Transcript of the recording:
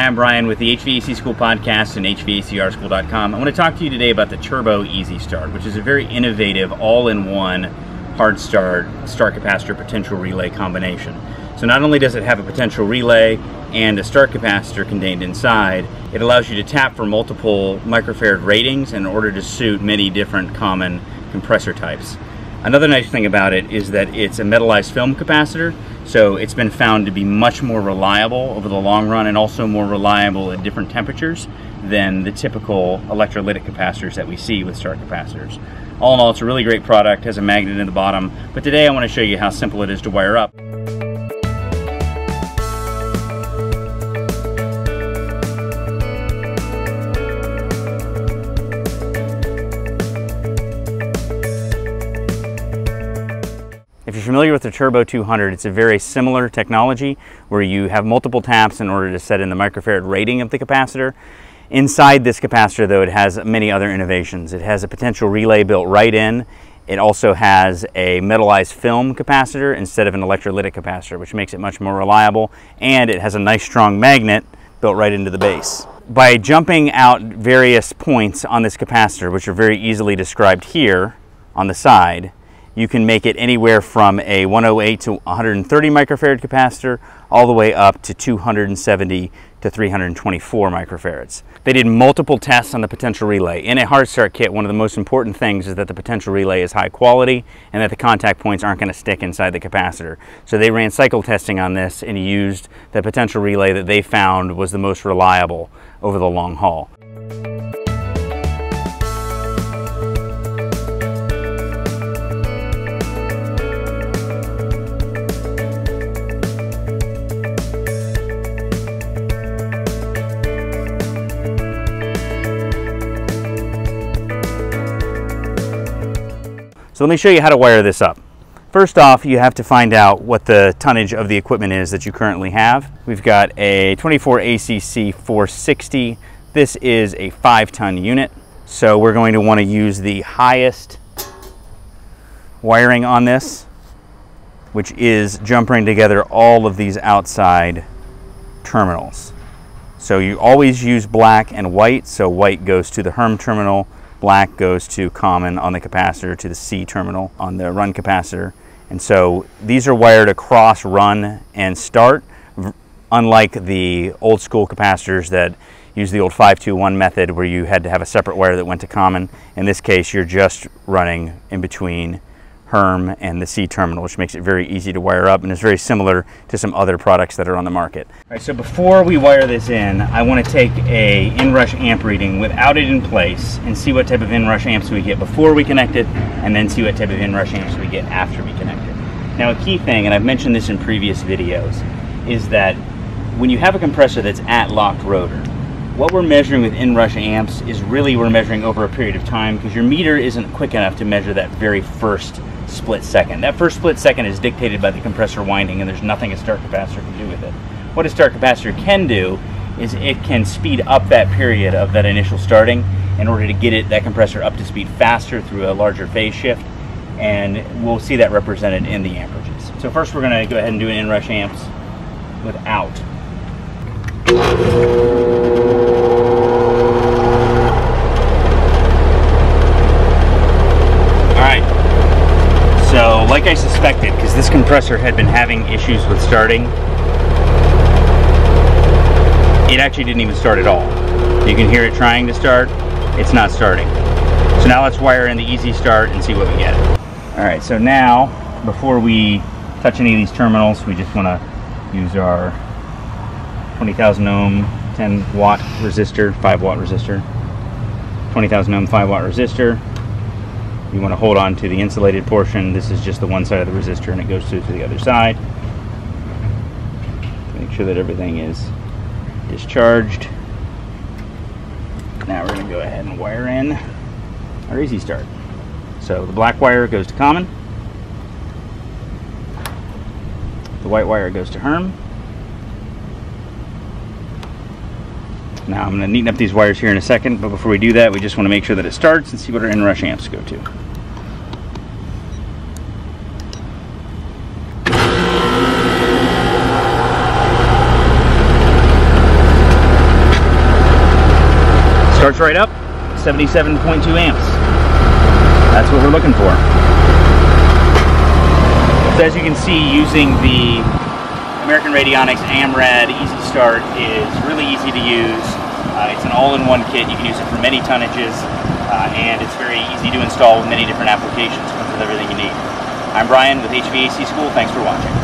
Hi, I'm Bryan with the HVAC School Podcast and HVACRSchool.com. I want to talk to you today about the Turbo Easy Start, which is a very innovative all-in-one hard start start capacitor potential relay combination. So not only does it have a potential relay and a start capacitor contained inside, it allows you to tap for multiple microfarad ratings in order to suit many different common compressor types. Another nice thing about it is that it's a metallized film capacitor, so it's been found to be much more reliable over the long run and also more reliable at different temperatures than the typical electrolytic capacitors that we see with start capacitors. All in all, it's a really great product, has a magnet in the bottom, but today I want to show you how simple it is to wire up. Familiar with the Turbo 200, it's a very similar technology where you have multiple taps in order to set in the microfarad rating of the capacitor. Inside this capacitor though, it has many other innovations. It has a potential relay built right in. It also has a metallized film capacitor instead of an electrolytic capacitor, which makes it much more reliable. And it has a nice strong magnet built right into the base. By jumping out various points on this capacitor, which are very easily described here on the side, you can make it anywhere from a 108 to 130 microfarad capacitor all the way up to 270 to 324 microfarads. They did multiple tests on the potential relay. In a hard start kit, one of the most important things is that the potential relay is high quality and that the contact points aren't going to stick inside the capacitor. So they ran cycle testing on this and used the potential relay that they found was the most reliable over the long haul. So let me show you how to wire this up. First off, you have to find out what the tonnage of the equipment is that you currently have. We've got a 24 ACC 460. This is a five ton unit. So we're going to want to use the highest wiring on this, which is jumpering together all of these outside terminals. So you always use black and white. So white goes to the HERM terminal, Black goes to common on the capacitor to the C terminal on the run capacitor. And so these are wired across run and start, unlike the old school capacitors that use the old 521 method where you had to have a separate wire that went to common. In this case, you're just running in between HERM and the C terminal, which makes it very easy to wire up and is very similar to some other products that are on the market. All right, so before we wire this in, I want to take a inrush amp reading without it in place and see what type of inrush amps we get before we connect it, and then see what type of inrush amps we get after we connect it. Now, a key thing, and I've mentioned this in previous videos, is that when you have a compressor that's at locked rotor, what we're measuring with inrush amps is really we're measuring over a period of time because your meter isn't quick enough to measure that very first split second. That first split second is dictated by the compressor winding and there's nothing a start capacitor can do with it. What a start capacitor can do is it can speed up that period of that initial starting in order to get it that compressor up to speed faster through a larger phase shift and we'll see that represented in the amperages. So first we're going to go ahead and do an inrush amps without. Suspected, because this compressor had been having issues with starting, it actually didn't even start at all. You can hear it trying to start, it's not starting. So now let's wire in the easy start and see what we get. All right, so now, before we touch any of these terminals, we just wanna use our 20,000 ohm 10 watt resistor, 5 watt resistor, 20,000 ohm 5 watt resistor, you want to hold on to the insulated portion. This is just the one side of the resistor and it goes through to the other side. Make sure that everything is discharged. Now we're going to go ahead and wire in our easy start. So the black wire goes to common. The white wire goes to HERM. Now I'm going to neaten up these wires here in a second, but before we do that, we just want to make sure that it starts and see what our inrush amps go to. Starts right up, 77.2 amps. That's what we're looking for. As you can see, using the American Radionics AMRAD Easy Start is really easy to use. Uh, it's an all-in-one kit. You can use it for many tonnages, uh, and it's very easy to install with many different applications. Comes with everything you need. I'm Bryan with HVAC School. Thanks for watching.